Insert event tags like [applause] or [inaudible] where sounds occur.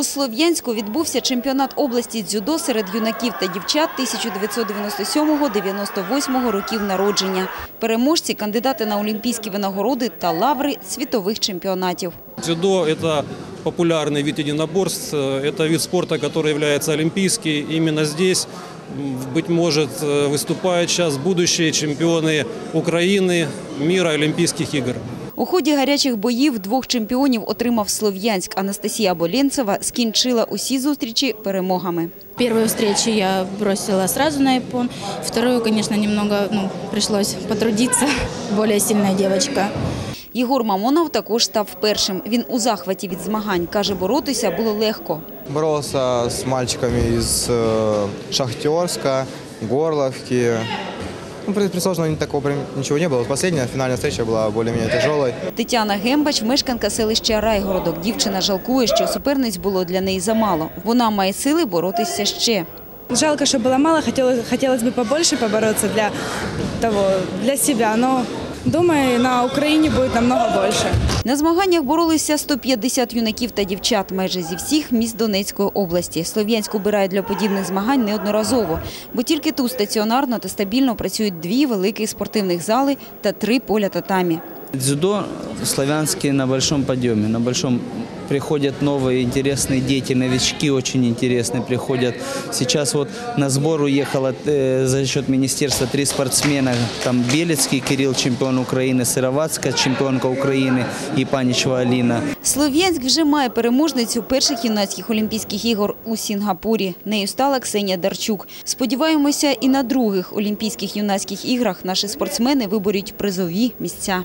У Слов'янську відбувся чемпіонат області дзюдо серед юнаків та дівчат 1997-98 років народження. Переможці – кандидати на олімпійські винагороди та лаври світових чемпіонатів. Дзюдо – это популярный вид единоборств, это вид спорта, который является олимпийский. Именно здесь, м, быть может, э, выступают сейчас будущие чемпионы Украины, мира, Олимпийских игр. У ході гарячих боїв двох чемпіонів отримав Слов'янськ. Анастасія Боленцева скінчила усі зустрічі перемогами. Первую встречу я бросила сразу на япон. Вторую, конечно, немного ну, пришлось потрудиться. [laughs] Более сильная девочка. Єгор Мамонов також став першим. Він у захваті від змагань. Каже, боротися було легко. Боролся с мальчиками из э, Шахтерска, Горловки. Ну, при, при сложном такого прям ничего не было. Вот Последняя финальная встреча была более-менее тяжелой. Тетяна Гембач – мешканка селища Райгородок. Дівчина жалкує, що суперниць було для неї замало. Вона має сили боротися ще. Жалко, что было мало, хотелось, хотелось бы побольше побороться для того, для себя, но думаю, на Україні буде намного більше. На змаганнях боролися 150 юнаків та дівчат майже зі всіх міст Донецької області. Слов'янськ обирає для подібних змагань неодноразово, бо тільки тут стаціонарно та стабільно працюють дві великі спортивних зали та три поля татамі. Дзюдо славянские на большом подъеме, на большом приходят новые интересные дети, новички очень интересные приходят. Сейчас вот на сбор уехало э, за счет министерства три спортсмена. Там Белецкий Кирилл, чемпион Украины, Сыроватская, чемпионка Украины и Паничева Алина. Слов'янськ вже має переможницю перших юнацьких олімпійських ігор у Сінгапурі. Нею стала Ксенія Дарчук. Сподіваємося, і на других олімпійських юнацьких іграх наші спортсмени виборють призові місця.